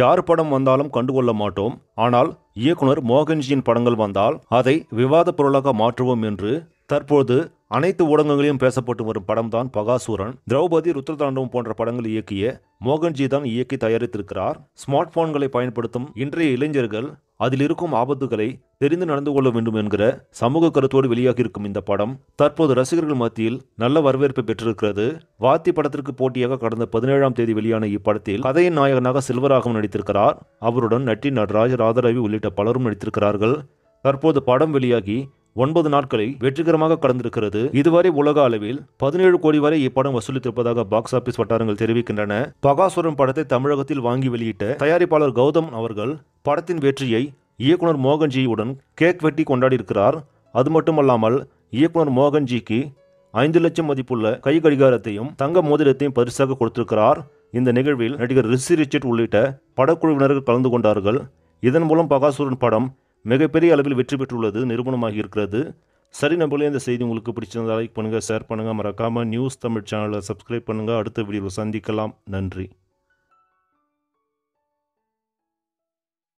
யார் படம் வந்தாலும் கண்டுகொள்ள மாட்டோம். ஆனால் இயக்குனர் மோகன்ஜியின் படங்கள் வந்தால் அதை விவாத பொருளாக மாற்றுவோம் என்று தற்போது அனைத்து ஊடகங்களிலும் பேசப்பட்டு வரும் படம்தான் பகாசூரன். திரௌபதி ருத்ரதாண்டவம் போன்ற படங்கள் இயக்கிய மோகன்ஜி தான் இயக்கி தயாரித்திருக்கிறார். ஸ்மார்ட் போன்களை பயன்படுத்தும் இன்றைய இளைஞர்கள் அதில் இருக்கும் ஆபத்துகளை தெரிந்து நடந்து கொள்ள வேண்டும் என்கிற சமூக கருத்தோடு வெளியாகி இருக்கும் இந்த படம் தற்போது ரசிகர்கள் மத்தியில் நல்ல வரவேற்பை பெற்றிருக்கிறது. வாத்தி படத்திற்கு போட்டியாக கடந்த பதினேழாம் தேதி வெளியான இப்படத்தில் கதையின் நாயகனாக செல்வராகவன் நடித்திருக்கிறார். அவருடன் நட்டி நடராஜ் ராதாரவி உள்ளிட்ட பலரும் நடித்திருக்கிறார்கள். தற்போது படம் வெளியாகி ஒன்பது நாட்களில் வெற்றிகரமாக கடந்திருக்கிறது. இதுவரை உலக அளவில் பதினேழு கோடி வரை இப்படம் வசூலித்திருப்பதாக பாக்ஸ் ஆபீஸ் வட்டாரங்கள் தெரிவிக்கின்றன. பகாசுரன் படத்தை தமிழகத்தில் வாங்கி வெளியிட்ட தயாரிப்பாளர் கௌதம் அவர்கள் படத்தின் வெற்றியை இயக்குனர் மோகன்ஜியுடன் கேக் வெட்டி கொண்டாடியிருக்கிறார். அது மட்டுமல்லாமல் இயக்குனர் மோகன்ஜிக்கு ஐந்து லட்சம் மதிப்புள்ள கை கடிகாரத்தையும் தங்க மோதிரத்தையும் பரிசாக கொடுத்திருக்கிறார். இந்த நிகழ்வில் நடிகர் ரிஷி ரிச்சர்ட் உள்ளிட்ட படக்குழுவினர்கள் கலந்து கொண்டார்கள். இதன் மூலம் பகாசுரன் படம் மிகப்பெரிய அளவில் வெற்றி பெற்றுள்ளது நிரூபணமாகி இருக்கிறது. சரி நம்பளே இந்த செய்தி உங்களுக்கு பிடிச்சிருந்தால் லைக் பண்ணுங்கள் ஷேர் பண்ணுங்கள் மறக்காமல் நியூஸ் தமிழ் சேனலை சப்ஸ்கிரைப் பண்ணுங்கள் அடுத்த வீடியோவில் சந்திக்கலாம். நன்றி.